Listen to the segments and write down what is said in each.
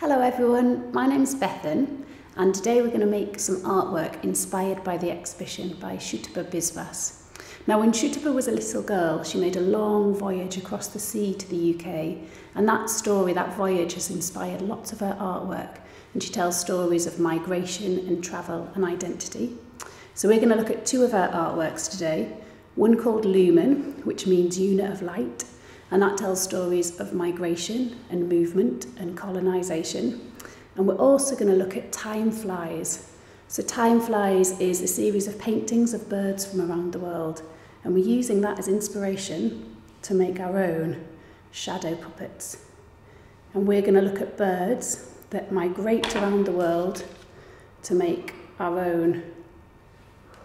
Hello everyone, my name's Bethan and today we're going to make some artwork inspired by the exhibition by Shutaba Biswas. Now when Shutaba was a little girl she made a long voyage across the sea to the UK and that story, that voyage has inspired lots of her artwork and she tells stories of migration and travel and identity. So we're going to look at two of her artworks today, one called Lumen which means unit of light and that tells stories of migration and movement and colonisation. And we're also going to look at Time Flies. So Time Flies is a series of paintings of birds from around the world, and we're using that as inspiration to make our own shadow puppets. And we're going to look at birds that migrate around the world to make our own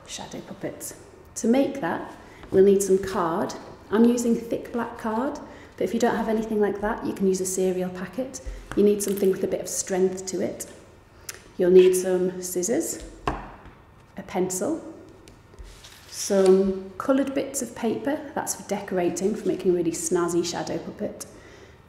shadow puppets. To make that, we'll need some card I'm using thick black card, but if you don't have anything like that, you can use a cereal packet. You need something with a bit of strength to it. You'll need some scissors, a pencil, some coloured bits of paper, that's for decorating, for making a really snazzy shadow puppet,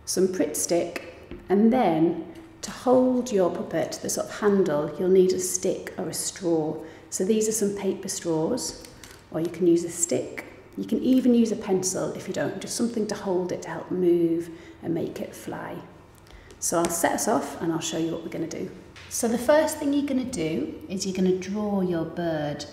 some Pritt stick, and then to hold your puppet, the sort of handle, you'll need a stick or a straw. So these are some paper straws, or you can use a stick you can even use a pencil if you don't, just something to hold it to help move and make it fly. So I'll set us off and I'll show you what we're going to do. So the first thing you're going to do is you're going to draw your bird.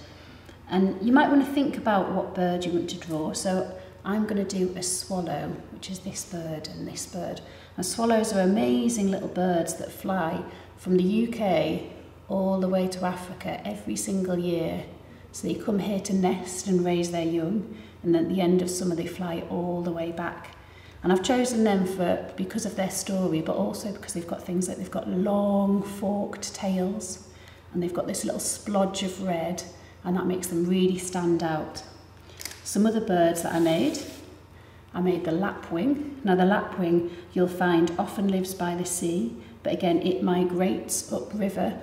And you might want to think about what bird you want to draw. So I'm going to do a swallow, which is this bird and this bird. And swallows are amazing little birds that fly from the UK all the way to Africa every single year. So they come here to nest and raise their young and at the end of summer they fly all the way back. And I've chosen them for because of their story, but also because they've got things like they've got long forked tails and they've got this little splodge of red and that makes them really stand out. Some other birds that I made, I made the lapwing. Now the lapwing you'll find often lives by the sea, but again it migrates upriver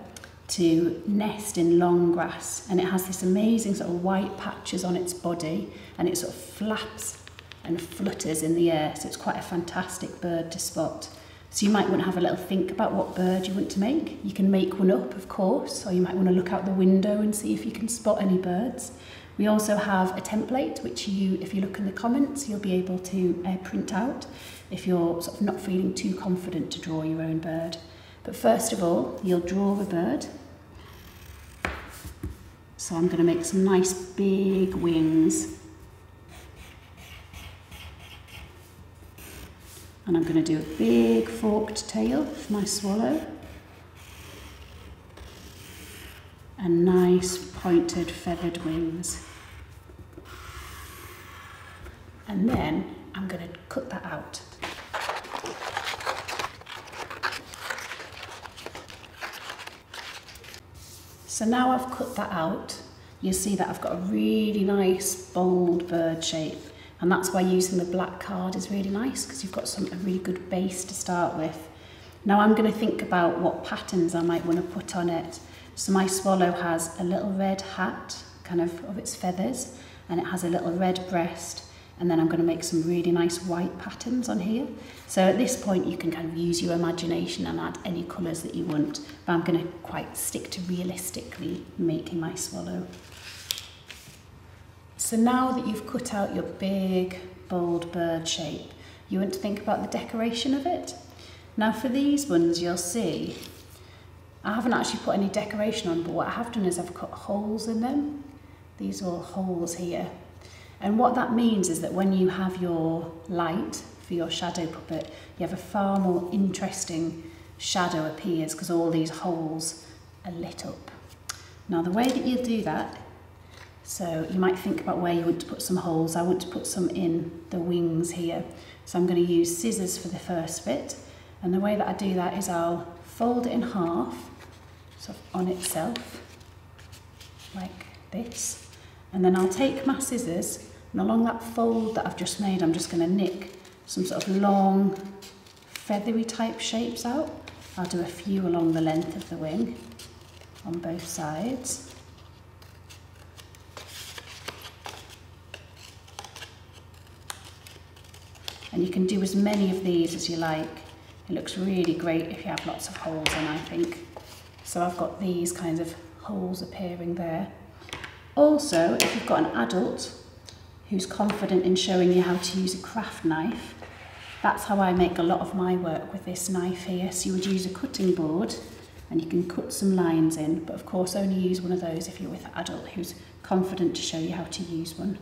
to nest in long grass and it has this amazing sort of white patches on its body and it sort of flaps and flutters in the air so it's quite a fantastic bird to spot. So you might want to have a little think about what bird you want to make. You can make one up of course or you might want to look out the window and see if you can spot any birds. We also have a template which you, if you look in the comments, you'll be able to uh, print out if you're sort of not feeling too confident to draw your own bird. But first of all, you'll draw a bird. So I'm going to make some nice big wings. And I'm going to do a big forked tail for my swallow. And nice pointed feathered wings. And then I'm going to cut that out. So now I've cut that out, you see that I've got a really nice bold bird shape. And that's why using the black card is really nice because you've got some a really good base to start with. Now I'm going to think about what patterns I might want to put on it. So my swallow has a little red hat, kind of of its feathers, and it has a little red breast and then I'm going to make some really nice white patterns on here. So at this point you can kind of use your imagination and add any colours that you want, but I'm going to quite stick to realistically making my swallow. So now that you've cut out your big, bold bird shape, you want to think about the decoration of it. Now for these ones you'll see, I haven't actually put any decoration on, but what I have done is I've cut holes in them. These are all holes here. And what that means is that when you have your light for your shadow puppet, you have a far more interesting shadow appears because all these holes are lit up. Now the way that you do that, so you might think about where you want to put some holes. I want to put some in the wings here. So I'm going to use scissors for the first bit. And the way that I do that is I'll fold it in half, sort of on itself, like this. And then I'll take my scissors and along that fold that I've just made, I'm just going to nick some sort of long, feathery type shapes out. I'll do a few along the length of the wing on both sides. And you can do as many of these as you like. It looks really great if you have lots of holes in, I think. So I've got these kinds of holes appearing there. Also, if you've got an adult who's confident in showing you how to use a craft knife, that's how I make a lot of my work with this knife here. So you would use a cutting board and you can cut some lines in, but of course only use one of those if you're with an adult who's confident to show you how to use one.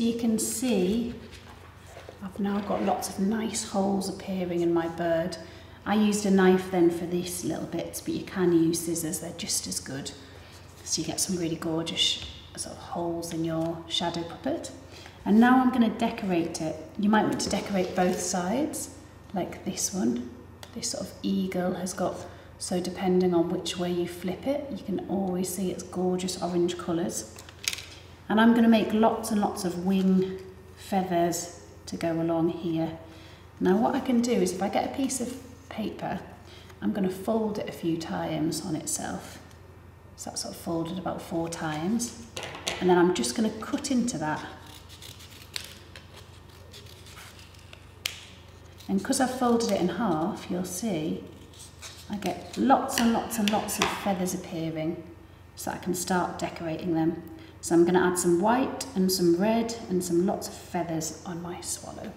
So you can see I've now got lots of nice holes appearing in my bird. I used a knife then for these little bits, but you can use scissors, they're just as good. So you get some really gorgeous sort of holes in your shadow puppet. And now I'm going to decorate it. You might want to decorate both sides, like this one. This sort of eagle has got, so depending on which way you flip it, you can always see its gorgeous orange colours. And I'm going to make lots and lots of wing feathers to go along here. Now what I can do is if I get a piece of paper, I'm going to fold it a few times on itself. So that's sort of folded about four times. And then I'm just going to cut into that. And because I've folded it in half, you'll see I get lots and lots and lots of feathers appearing so I can start decorating them. So I'm going to add some white and some red and some lots of feathers on my swallow.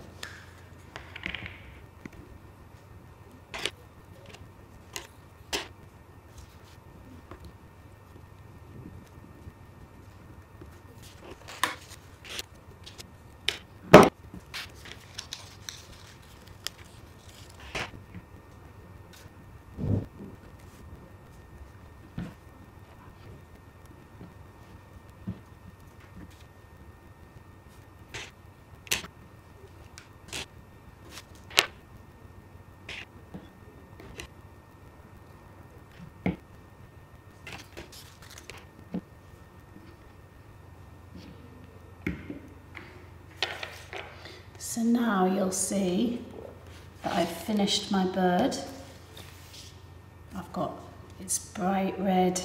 So now you'll see that I've finished my bird. I've got its bright red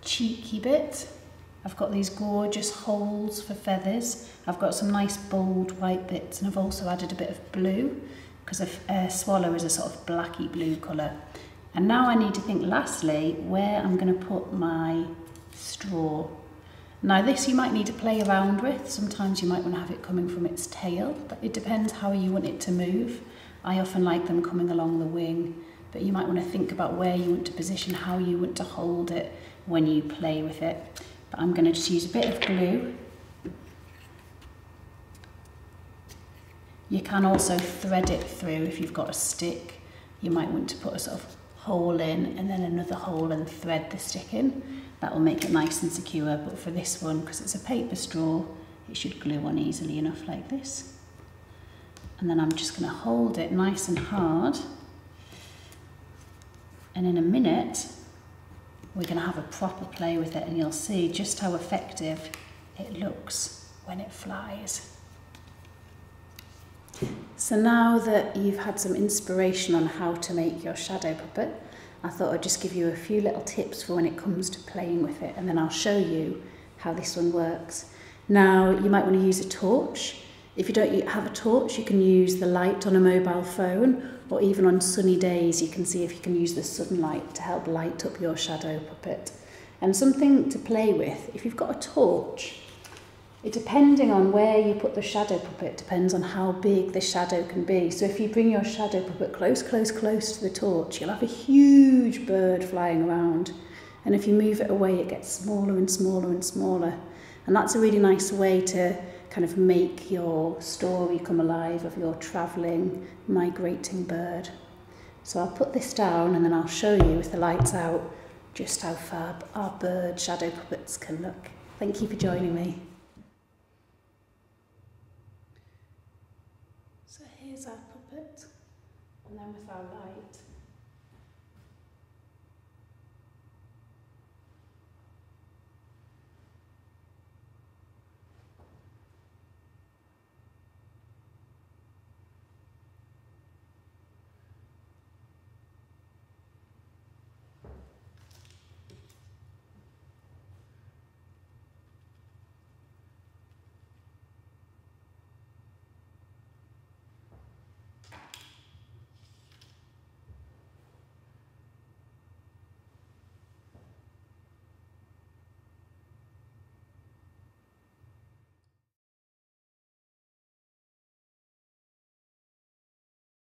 cheeky bit. I've got these gorgeous holes for feathers. I've got some nice bold white bits and I've also added a bit of blue because a uh, swallow is a sort of blacky blue colour. And now I need to think lastly where I'm going to put my straw. Now this you might need to play around with. Sometimes you might want to have it coming from its tail, but it depends how you want it to move. I often like them coming along the wing, but you might want to think about where you want to position, how you want to hold it when you play with it. But I'm going to just use a bit of glue. You can also thread it through if you've got a stick. You might want to put a sort of hole in and then another hole and thread the stick in. That will make it nice and secure, but for this one, because it's a paper straw, it should glue on easily enough like this. And then I'm just to hold it nice and hard. And in a minute, we're to have a proper play with it and you'll see just how effective it looks when it flies. So now that you've had some inspiration on how to make your shadow puppet, I thought I'd just give you a few little tips for when it comes to playing with it and then I'll show you how this one works. Now you might want to use a torch. If you don't have a torch you can use the light on a mobile phone or even on sunny days you can see if you can use the sunlight to help light up your shadow puppet. And something to play with, if you've got a torch it depending on where you put the shadow puppet depends on how big the shadow can be. So if you bring your shadow puppet close, close, close to the torch, you'll have a huge bird flying around. And if you move it away, it gets smaller and smaller and smaller. And that's a really nice way to kind of make your story come alive of your travelling, migrating bird. So I'll put this down and then I'll show you with the lights out just how fab our bird shadow puppets can look. Thank you for joining me. começado